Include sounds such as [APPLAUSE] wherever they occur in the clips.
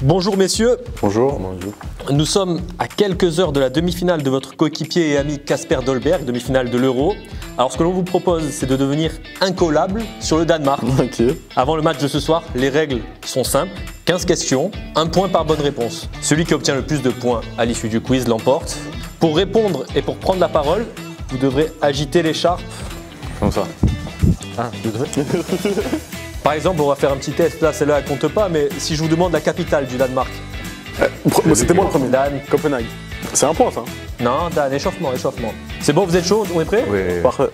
Bonjour messieurs, Bonjour. nous sommes à quelques heures de la demi-finale de votre coéquipier et ami Casper Dolberg, demi-finale de l'Euro. Alors ce que l'on vous propose, c'est de devenir incollable sur le Danemark. [LAUGHS] Ok. Avant le match de ce soir, les règles sont simples. 15 questions, un point par bonne réponse. Celui qui obtient le plus de points à l'issue du quiz l'emporte. Pour répondre et pour prendre la parole, vous devrez agiter l'écharpe. Comme ça? Ah, [LAUGHS] Par exemple, on va faire un petit test, là celle-là elle compte pas, mais si je vous demande la capitale du Danemark. Moi, C'était moi le premier. Dan, Copenhague. C'est un point ça. non, Dan, échauffement, échauffement. C'est bon, vous êtes chaud, on est prêt Oui. Parfait.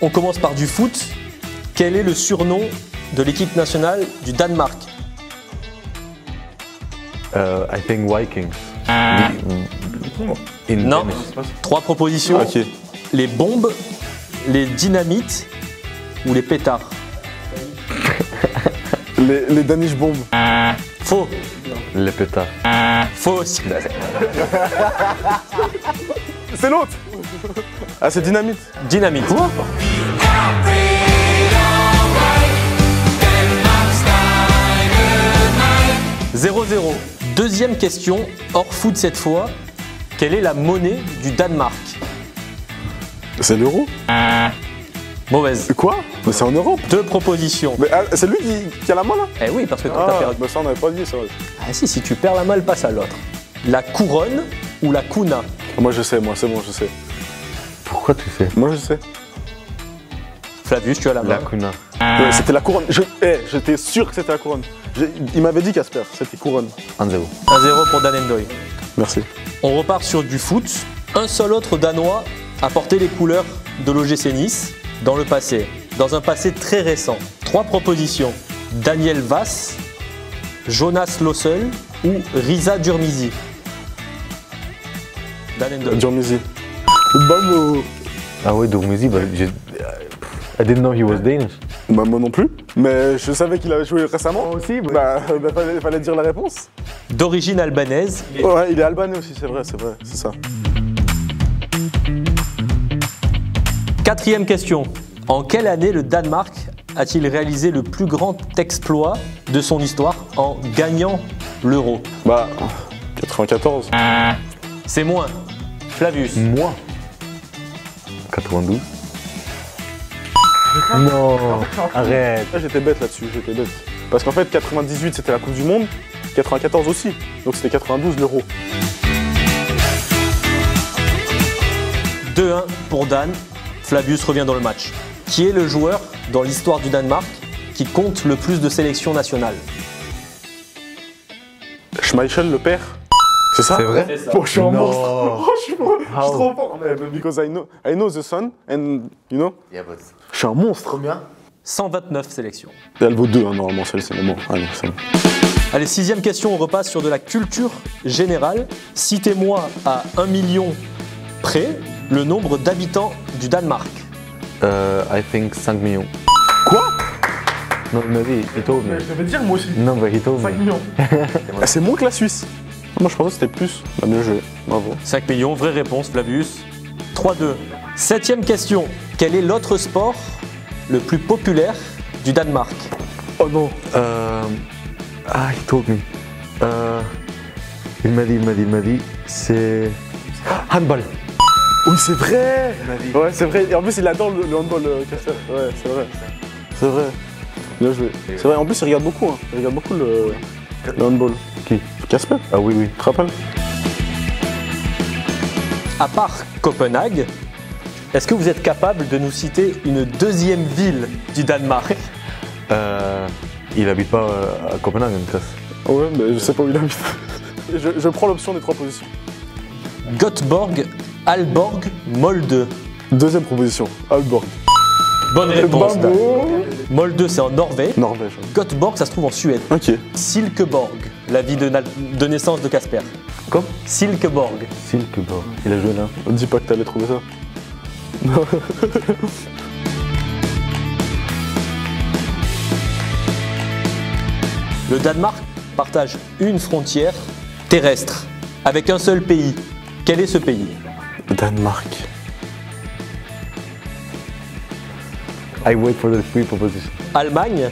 On commence par du foot. Quel est le surnom de l'équipe nationale du Danemark? Uh, I think Vikings. In Non. Trois propositions. Ok. Les bombes, les dynamites ou les pétards [LAUGHS] Les, les Danish bombes. Faux. Les pétards. Faux aussi. [LAUGHS] C'est l'autre. [LAUGHS] Ah, c'est dynamite. Dynamite. 0-0. Deuxième question, hors foot cette fois. Quelle est la monnaie du Danemark C'est l'euro Mauvaise. Quoi Mais c'est en Europe. Deux propositions. Mais ah, c'est lui qui, qui a la main là Eh oui, parce que quand t'as Ah, perdu. bah ça on avait pas dit ça. Ah si, si tu perds la main, elle passe à l'autre. La couronne ou la kuna Moi je sais, moi c'est bon, je sais. Pourquoi tu sais Moi je sais. Flavius, tu as la main. La Kuna. Ouais, c'était la couronne. Je- eh, J'étais sûr que c'était la couronne. Il m'avait dit Casper, c'était couronne. 1-0. 1-0 pour Dan Endoy. Merci. On repart sur du foot. Un seul autre Danois a porté les couleurs de l'OGC Nice dans le passé, dans un passé très récent. Trois propositions. Daniel Vass, Jonas Lossel ou Riza Durmizi. Dan Endoy. Djurmizi. Bamo. Ah ouais, Dormizi, bah, j'ai- I didn't know he was Danish. Bah moi non plus. Mais je savais qu'il avait joué récemment. aussi, Bah, bah, fallait, fallait dire la réponse. D'origine albanaise, Ouais, il est albanais aussi, c'est vrai, c'est vrai, c'est ça. Quatrième question. En quelle année le Danemark a-t-il réalisé le plus grand exploit de son histoire en gagnant l'euro? Bah, 94. C'est moins. Flavius. Moi 92 Non Arrête j'étais bête là-dessus, j'étais bête. Parce qu'en fait, 98 c'était la Coupe du Monde, 94 aussi. Donc c'était 92 l'euro. 2-1 pour Dan. Flavius revient dans le match. Qui est le joueur dans l'histoire du Danemark qui compte le plus de sélections nationales? Schmeichel, le père? C'est ça C'est vrai ça. Bon, je suis un monstre. [LAUGHS] Je suis, je suis How? trop fort. Mais, because I know, I know the son, and you know, je suis un monstre. Combien? 129 sélections. Elle vaut 2 hein, normalement, celle-ci. Mais bon, allez, c'est bon. Allez, sixième question, on repasse sur de la culture générale. Citez-moi à 1 million près le nombre d'habitants du Danemark. Euh, I think 5 millions. Quoi? Non, il m'a dit, he told me. Je vais dire moi aussi. Non, but he told me. millions. [LAUGHS] Ah, c'est moins que la Suisse. Moi, je pensais que c'était plus. Bah, bien joué. Bravo. 5 millions, vraie réponse, Flavius. 3-2. Septième question. Quel est l'autre sport le plus populaire du Danemark? Oh non. Euh, ah, he told me. Euh, il m'a dit, il m'a dit, il m'a dit, c'est... Handball Oui, c'est vrai. Ouais, c'est vrai. Et en plus, il adore le, le handball, euh, Casper. Ouais, c'est vrai. C'est vrai. Bien joué. C'est vrai. En plus, il regarde beaucoup. Hein. Il regarde beaucoup le, le handball. Qui? Casper Ah oui, oui. Tu te rappelles À part Copenhague, est-ce que vous êtes capable de nous citer une deuxième ville du Danemark? Euh, il habite pas euh, à Copenhague, en classe. Ouais, mais je sais pas où il habite. [LAUGHS] je, je prends l'option des trois positions. Göteborg, Aalborg, Molde. Deuxième proposition. Aalborg. Bonne réponse. Bravo. Molde, c'est en Norvège. Norvège. Göteborg, ça se trouve en Suède. Ok. Silkeborg, la ville de, na- de naissance de Casper. Comme Silkeborg. Silkeborg. Il a joué là. Dis pas que t'allais trouver ça. [LAUGHS] Le Danemark partage une frontière terrestre avec un seul pays. Quel est ce pays? Danemark. I wait for the three propositions. Allemagne,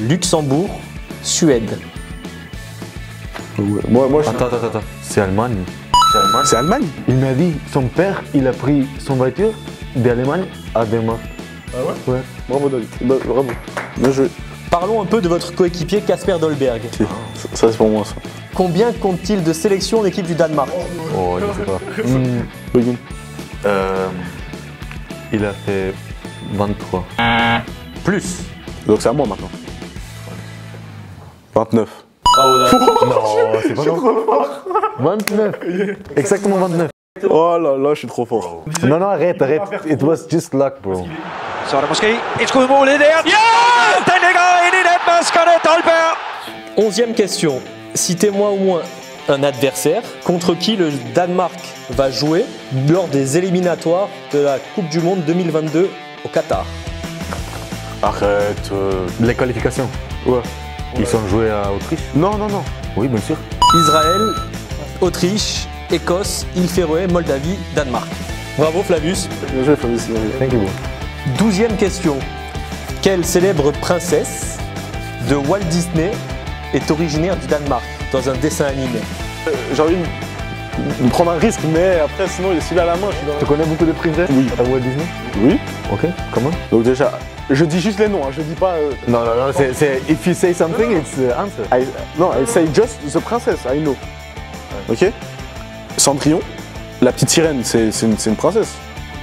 Luxembourg, Suède. Ouais. Moi, moi je- Attends, attends, attends. C'est Allemagne. C'est Allemagne. c'est Allemagne Il m'a dit, son père, il a pris son voiture d'Allemagne à Danemark. Ah ouais? Ouais. Bravo David. Bah, bravo. Bien joué. Parlons un peu de votre coéquipier Casper Dolberg. Ça, ça, c'est pour moi ça. Combien compte-t-il de sélections l'équipe du Danemark? Oh, je sais pas. Hmm, euh, il a fait 23. Plus. Donc c'est à moi maintenant. 29. Non, c'est pas non. 29. Exactement 29. Oh là là, je suis trop fort. Non, non, arrête, arrête. It was just luck, bro. Så er der måske et skudmulighed der. Ja! Den ligger ind i netmaskerne, Dolberg! Onzième question. Citez-moi au moins un adversaire contre qui le Danemark va jouer lors des éliminatoires de la Coupe du Monde 2022 au Qatar? Arrête. euh, Les qualifications. Ouais. Ils sont joués à Autriche Non, non, non. Oui, bien sûr. Israël, Autriche, Écosse, île Féroé, Moldavie, Danemark. Bravo Flavius. Bien joué, joué. Thank you. Douzième question. Quelle célèbre princesse de Walt Disney est originaire du Danemark dans un dessin animé? Euh, J'ai envie de prendre un risque, mais après, sinon, il est celui-là à la main. Je suis dans Tu connais beaucoup de princesses Oui. À Walt Disney? Oui. Ok, comment? Donc déjà, je dis juste les noms, hein, je dis pas. euh, Non, non, non, c'est, c'est if you say something, it's the answer. I, non, I say just the princess, I know. Ok? Cendrillon, la petite sirène, c'est c'est une, c'est une princesse.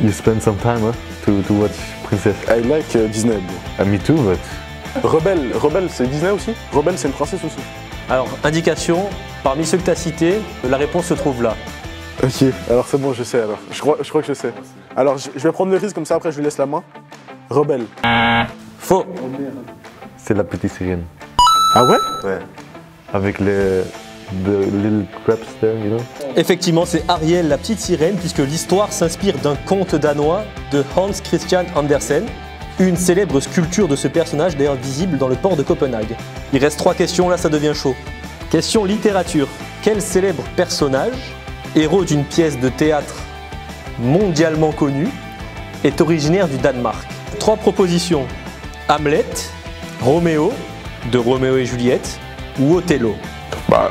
You spend some time huh, to, to watch Princess. I like euh, Disney. bro. Uh, me too, but Rebelle, Rebelle, c'est Disney aussi? Rebelle, c'est une princesse aussi. Alors, indication, parmi ceux que tu as cités, la réponse se trouve là. Ok, alors c'est bon, je sais alors. Je crois, je crois que je sais. Alors je, je vais prendre le risque comme ça, après je lui laisse la main. Rebelle. Faux. c'est la petite sirène. Ah ouais? Ouais. Avec les the little there, you know. Effectivement, c'est Ariel, la petite sirène, puisque l'histoire s'inspire d'un conte danois de Hans Christian Andersen, une célèbre sculpture de ce personnage d'ailleurs visible dans le port de Copenhague. Il reste trois questions, là ça devient chaud. Question littérature. Quel célèbre personnage, héros d'une pièce de théâtre mondialement connue, est originaire du Danemark? Trois propositions. Hamlet, Roméo, de Roméo et Juliette, ou Othello. Bah.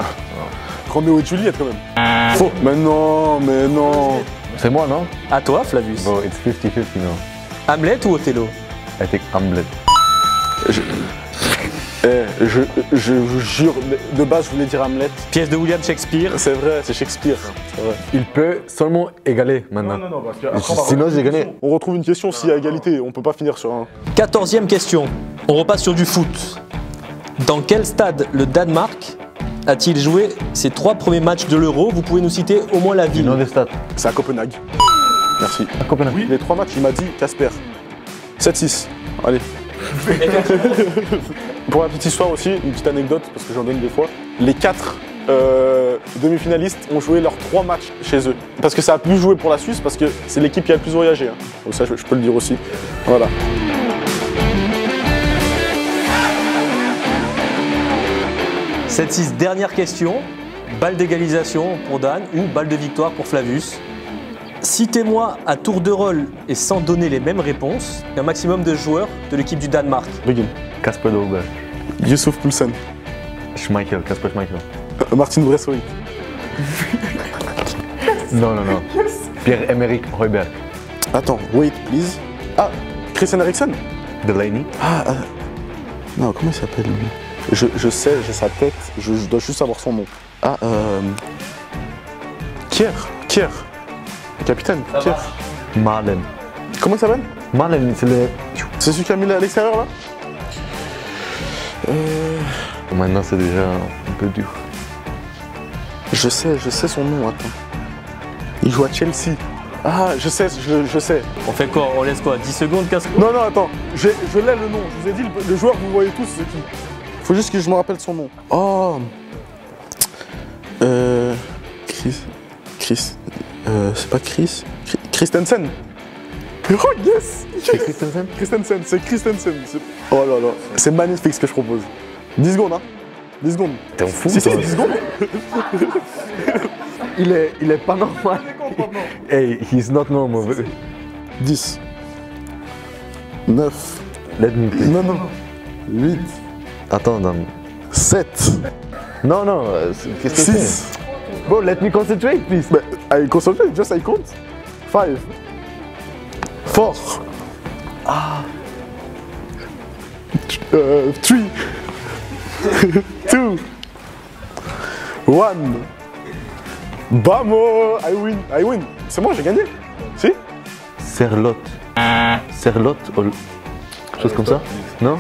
Roméo et Juliette quand même. Faux. Mais non, mais non. C'est moi, non? À toi, Flavius. Bro, it's 50-50 now. Hamlet ou Othello? I think Hamlet. Eh, je, je vous jure, de base je voulais dire Hamlet. Pièce de William Shakespeare. C'est vrai, c'est Shakespeare. Vrai. Il peut seulement égaler maintenant. parce que Sinon, j'ai gagné. On retrouve une question s'il y a égalité, on peut pas finir sur un. Quatorzième question. On repasse sur du foot. Dans quel stade le Danemark a-t-il joué ses trois premiers matchs de l'Euro? Vous pouvez nous citer au moins la ville. know the stat. C'est à Copenhague. Merci. À Copenhague. Les trois matchs, il m'a dit Casper. 7-6. Allez. [LAUGHS] Pour la petite histoire aussi, une petite anecdote, parce que j'en donne des fois. Les quatre euh, demi-finalistes ont joué leurs trois matchs chez eux. Parce que ça a plus joué pour la Suisse, parce que c'est l'équipe qui a le plus voyagé. hein. Donc ça, je, peux le dire aussi. Voilà. Cette 6 dernière question. Balle d'égalisation pour Dan ou balle de victoire pour Flavius. Citez-moi à tour de rôle et sans donner les mêmes réponses un maximum de joueurs de l'équipe du Danemark. Begin. Kasper Dolberg. Youssouf Poulsen. Schmeichel, Kasper Schmeichel. Euh, Martin Bressoy. [LAUGHS] Non, non, non. Pierre-Emerick Heuberg. Attends, wait, please. Ah, Christian Eriksen Delaney. Ah, ah. non, comment il s'appelle lui? Je, je sais, j'ai sa tête, je, je dois juste savoir son nom. Ah, euh. Kier, Kier. Capitaine, Kier. Malen. Comment il s'appelle? Malen, c'est le. C'est celui qui a mis à l'extérieur là? Maintenant, c'est déjà un peu dur. Je sais, je sais son nom, attends. Il joue à Chelsea. Ah, je sais, je, je sais. On fait quoi? On laisse quoi? 10 secondes 15 secondes? Non, non, attends, j'ai- je l'ai le nom. Je vous ai dit, le, le joueur, vous voyez tous, c'est qui? Faut juste que je me rappelle son nom. Oh Euh. Chris. Chris. Euh, c'est pas Chris Chri- Christensen Oh yes C'est Christensen Christensen, c'est Christensen. Oh là là, c'est magnifique ce que je propose. 10 secondes, hein 10 secondes. T'es un fou, Si, si, toi. 10 secondes [LAUGHS] Il est, il est pas normal. Hey, he's not normal. 10, 9, let me please. Non, non. 8, Attends, non. 7, Non, non, euh, c'est- qu'est-ce que c'est 6. Bro, let me concentrate, please. But I concentrate, just I count. 5, 4, ah. 3, 2, 1. Vamos! I win, I win. C'est moi, j'ai gagné. Si? Serlotte. Serlotte, ou chose comme ça? Non?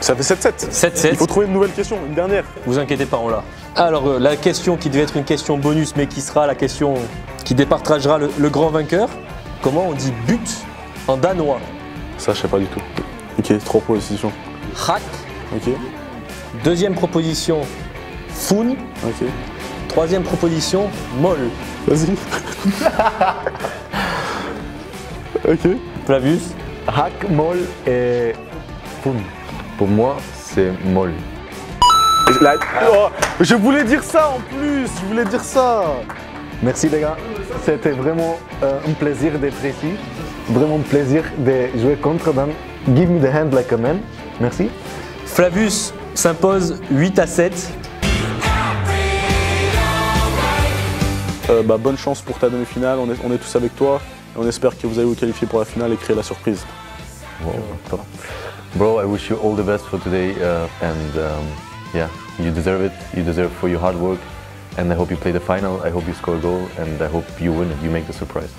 Ça fait 7-7. 7-7. Il faut trouver une nouvelle question, une dernière. Vous inquiétez pas, on l'a. Alors, euh, la question qui devait être une question bonus, mais qui sera la question qui départagera le, le grand vainqueur. Comment on dit but en danois? Ça, je sais pas du tout. Ok, trois propositions. Hack. Ok, Deuxième proposition, fun. ok. Troisième proposition, molle. Vas-y. [LAUGHS] ok. Flavius Hack, molle et fun. Pour moi, c'est molle. La- Oh, je voulais dire ça en plus, je voulais dire ça. Merci les gars, c'était vraiment euh, un plaisir d'être ici. Vraiment un plaisir de jouer contre Dan. Give me the hand like a man. Merci. Flavius s'impose 8 à 7. Euh, bah, bonne chance pour ta demi-finale, on est, on est tous avec toi. Et on espère que vous allez vous qualifier pour la finale et créer la surprise. Bro, I wish you all the best for today, uh, and um, yeah, you deserve it. You deserve for your hard work, and I hope you play the final. I hope you score a goal, and I hope you win. You make the surprise.